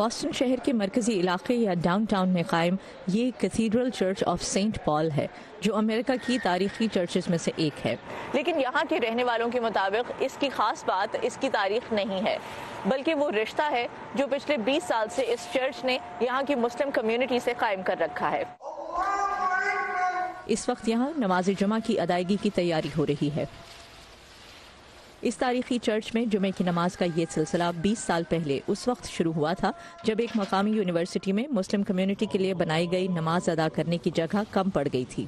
بoston شہر کے مرکزی علاقے یا ڈاؤن ٹاؤن میں قائم یہ cathedral church of saint Paul ہے جو امریکہ کی تاریخی چرچز میں سے ایک ہے۔ لیکن یہاں کے رہنے والوں کے مطابق اس کی خاص بات اس کی تاریخ نہیں ہے بلکہ وہ رشتہ ہے جو پچھلے بیس سال سے اس چرچ نے یہاں کی مسلم کمیونٹی سے قائم کر رکھا ہے۔ اس وقت یہاں نماز جمعہ کی ادائیگی کی تیاری ہو رہی ہے۔ اس تاریخی چرچ میں جمعہ کی نماز کا یہ سلسلہ بیس سال پہلے اس وقت شروع ہوا تھا، جب ایک مقامی یونیورسٹی میں مسلم کمیونٹی کے لیے بنائی گئی نماز ادا کرنے کی جگہ کم پڑ گئی تھی۔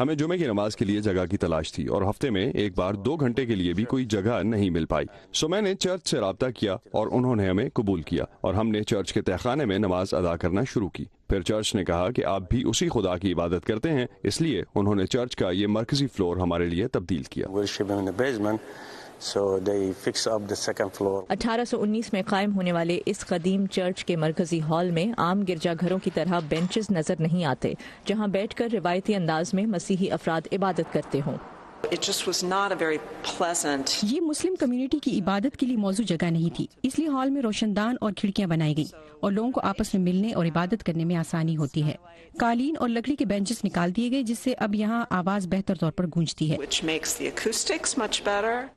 ہمیں جمعے کی نماز کے لیے جگہ کی تلاش تھی اور ہفتے میں ایک بار دو گھنٹے کے لیے بھی کوئی جگہ نہیں مل پائی۔ سو میں نے چرچ سے رابطہ کیا اور انہوں نے ہمیں قبول کیا اور ہم نے چرچ کے تہخانے میں نماز ادا کرنا شروع کی۔ پھر چرچ نے کہا کہ آپ بھی اسی خدا کی عبادت کرتے ہیں اس لیے انہوں نے چرچ کا یہ مرکزی فلور ہمارے لیے تبدیل کیا۔ اٹھارہ سو انیس میں قائم ہونے والے اس قدیم چرچ کے مرکزی ہال میں عام گرجا گھروں کی طرح بینچز نظر نہیں آتے، جہاں بیٹھ کر روایتی انداز میں مسیحی افراد عبادت کرتے ہوں۔ یہ مسلم کمیونٹی کی عبادت کے لیے موضوع جگہ نہیں تھی۔ اس لیے ہال میں روشن دان اور کھڑکیاں بنائی گئی اور لوگوں کو آپس میں ملنے اور عبادت کرنے میں آسانی ہوتی ہے۔ قالین اور لکڑی کے بینچز نکال دیے گئے جس سے اب یہاں آواز بہتر طور پر گونجتی ہے۔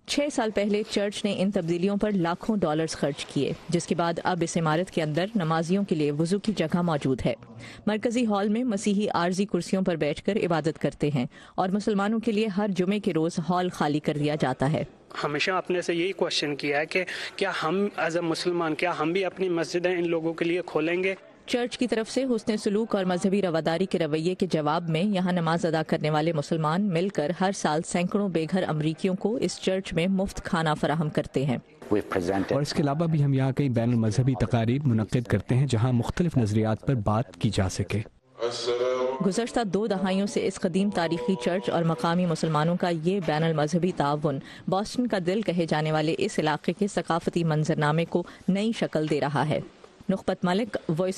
چھ سال پہلے چرچ نے ان تبدیلیوں پر لاکھوں ڈالرز خرچ کیے جس کے بعد اب اس عمارت کے اندر نمازیوں کے لیے وضو کی جگہ موجود ہے۔ مرکزی ہال میں مسیحی عارضی کرسیوں پر بیٹھ کر عبادت کرتے ہیں اور مسلمانوں کے لیے ہر جمعے کے روز ہال خالی کر دیا جاتا ہے۔ ہمیشہ اپنے سے یہی کوشچن کیا ہے کہ کیا ہم ایز اے مسلمان، کیا ہم بھی اپنی مسجدیں ان لوگوں کے لیے کھولیں گے؟ چرچ کی طرف سے حسن سلوک اور مذہبی رواداری کے رویے کے جواب میں یہاں نماز ادا کرنے والے مسلمان مل کر ہر سال سینکڑوں بے گھر امریکیوں کو اس چرچ میں مفت کھانا فراہم کرتے ہیں۔ اور اس کے علاوہ بھی ہم یہاں کئی بین المذہبی تقاریب منعقد کرتے ہیں جہاں مختلف نظریات پر بات کی جا سکے۔ گزشتہ دو دہائیوں سے اس قدیم تاریخی چرچ اور مقامی مسلمانوں کا یہ بین المذہبی تعاون باسٹن کا دل کہے جانے والے اس علاقے کے ثقافتی منظرنامے کو نئی شکل دے رہا ہے۔ نخبت ملک وائس